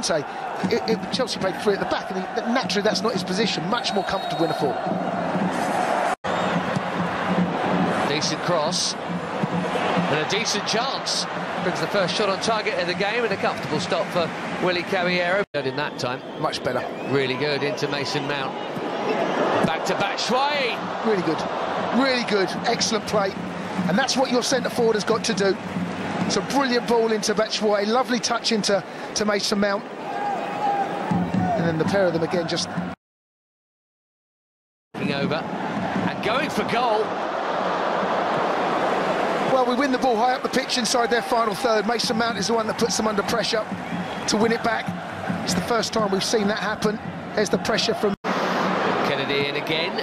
Kante. It, it, Chelsea played three at the back, and he, naturally that's not his position. Much more comfortable in a four. Decent cross. And a decent chance. Brings the first shot on target of the game and a comfortable stop for Willy Caballero. Good in that time. Much better. Really good into Mason Mount. Back to Batshuayi. Really good. Really good. Excellent play. And that's what your centre forward has got to do. It's a brilliant ball into Batshuayi. Lovely touch into to Mason Mount. And then the pair of them again just... Over and going for goal. Well, we win the ball high up the pitch inside their final third. Mason Mount is the one that puts them under pressure to win it back. It's the first time we've seen that happen. There's the pressure from... Kenedy in again.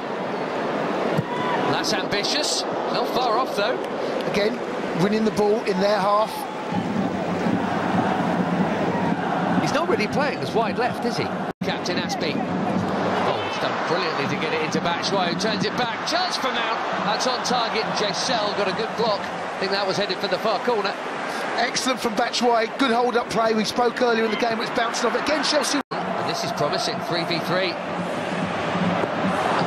That's ambitious. Not far off, though. Again, winning the ball in their half. He's not really playing as wide left, is he? Captain Azpi. Oh, he's done brilliantly to get it into Batshuayi, who turns it back. Chance for Mount. That's on target. Jesiel got a good block. I think that was headed for the far corner. Excellent from Batshuayi. Good hold-up play. We spoke earlier in the game. It's bounced off again. Chelsea. And this is promising. 3v3.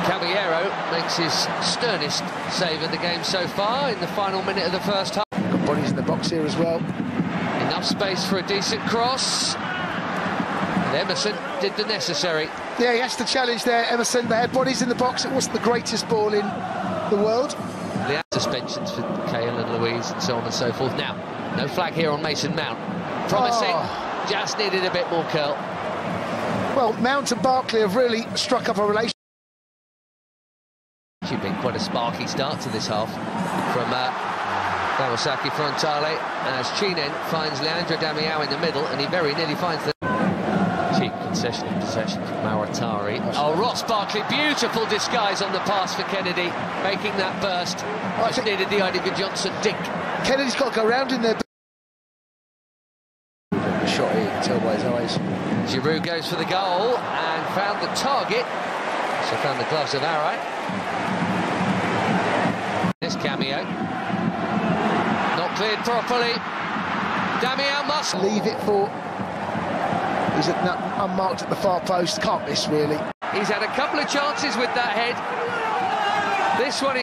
Caballero makes his sternest save of the game so far in the final minute of the first half. Got bodies in the box here as well. Enough space for a decent cross. And Emerson did the necessary. Yeah, he has to challenge there, Emerson. They had bodies in the box. It wasn't the greatest ball in the world. The suspensions for Cahill and Luiz and so on and so forth. Now, no flag here on Mason Mount. Promising, oh. just needed a bit more curl. Well, Mount and Barkley have really struck up a relationship. It's been quite a sparky start to this half from uh, Kawasaki Frontale as Chinen finds Leandro Damiao in the middle and he very nearly finds the cheap concession of possession from Mauritari. Oh, Ross Barkley, beautiful disguise on the pass for Kenedy, making that burst. Just needed the Idiger Johnson dick. Kenedy's got to go round in there. Shot here, you can tell by his eyes. Giroud goes for the goal and found the target. So found the gloves of Arai. Not cleared properly. Damian must... Leave it for... He's at, unmarked at the far post. Can't miss, really. He's had a couple of chances with that head. This one...